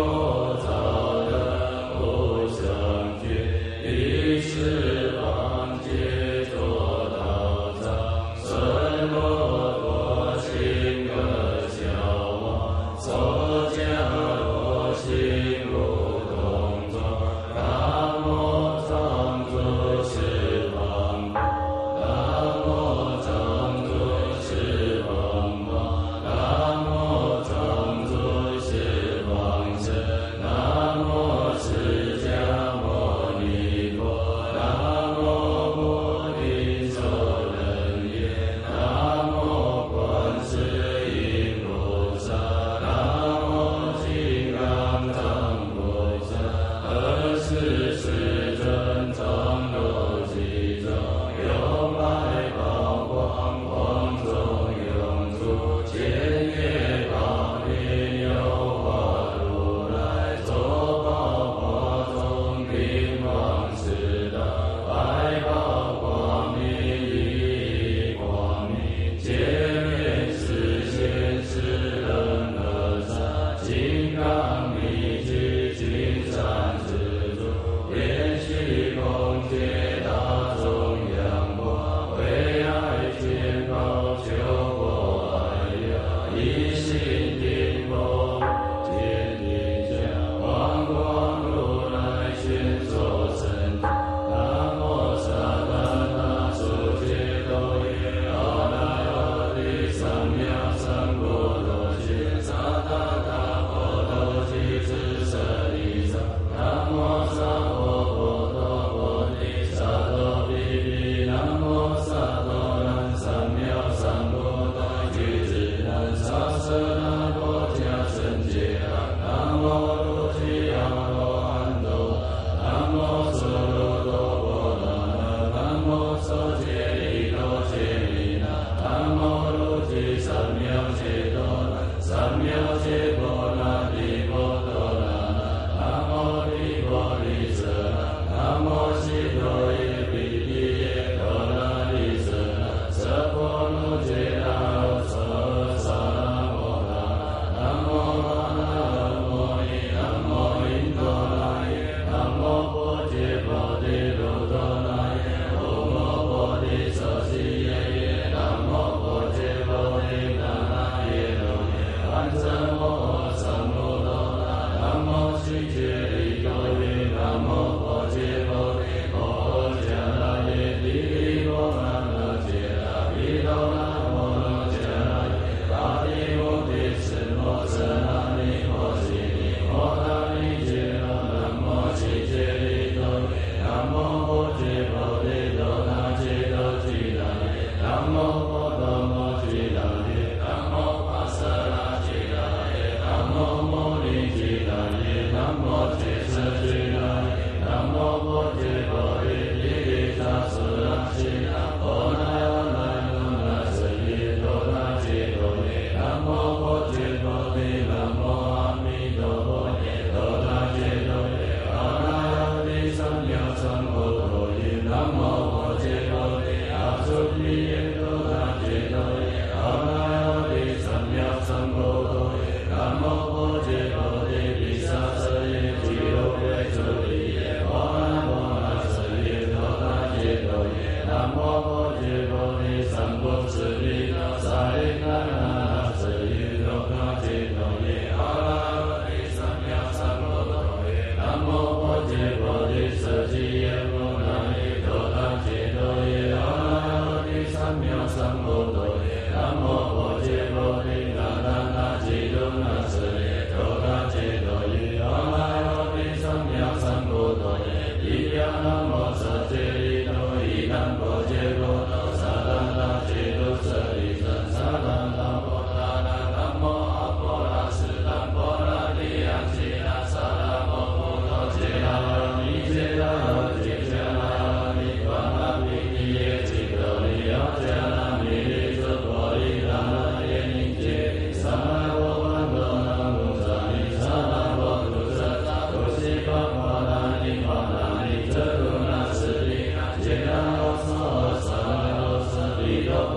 Señor.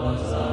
was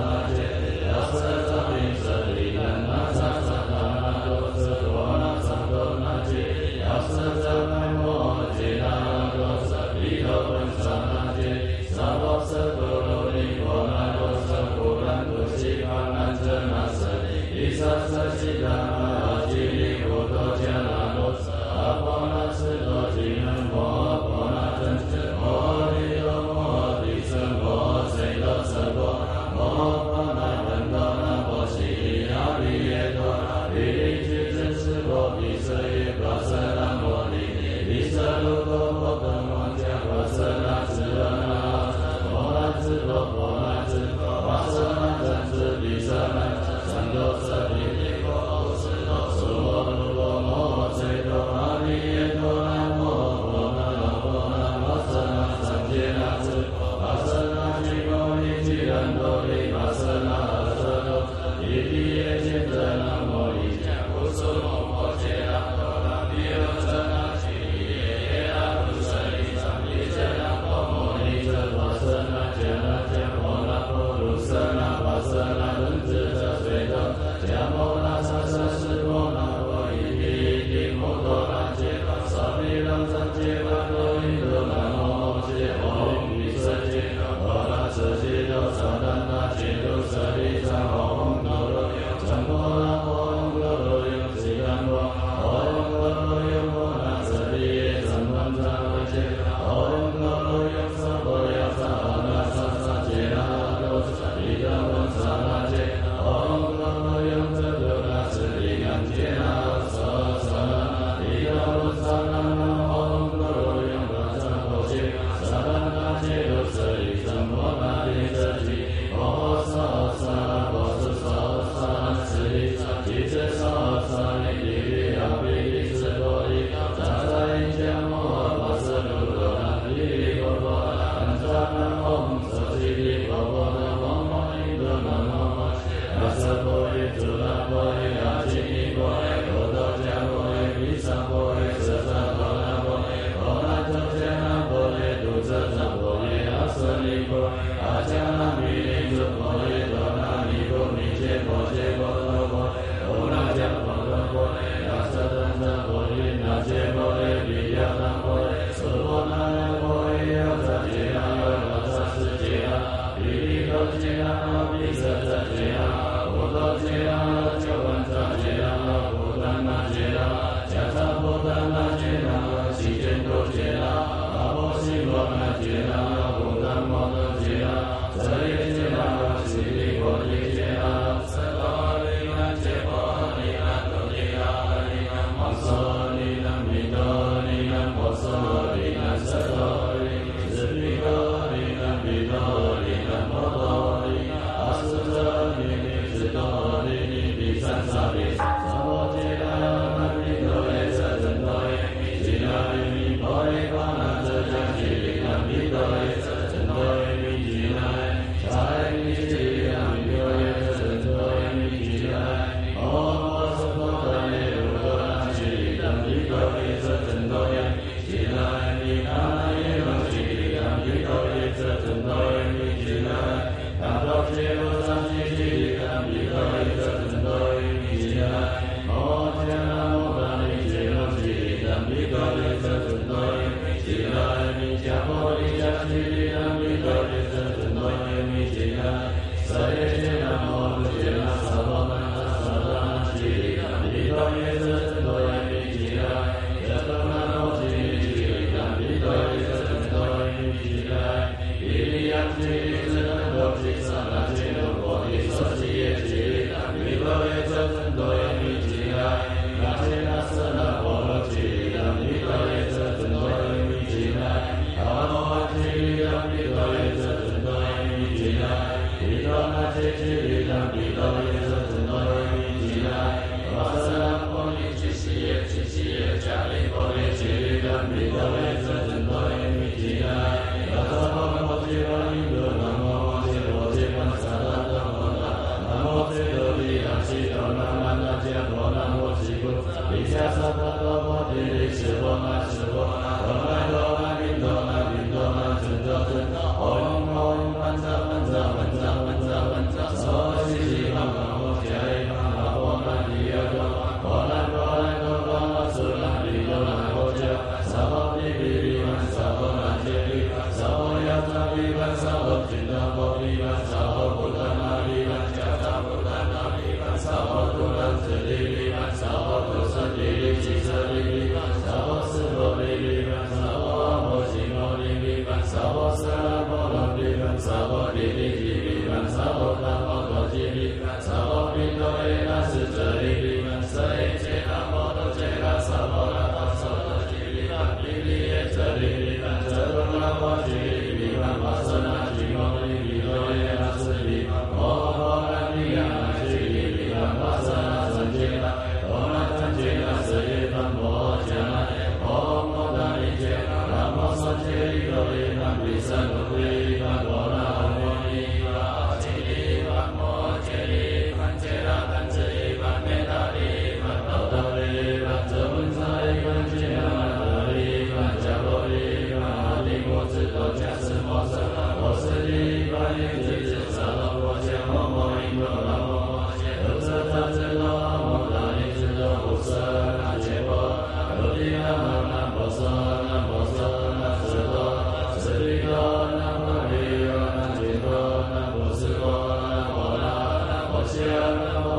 Yeah.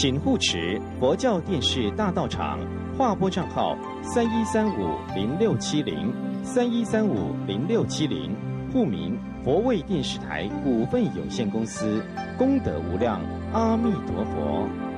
请护持佛教电视大道场划拨账号三一三五零六七零三一三五零六七零，户名佛卫电视台股份有限公司，功德无量，阿弥陀佛。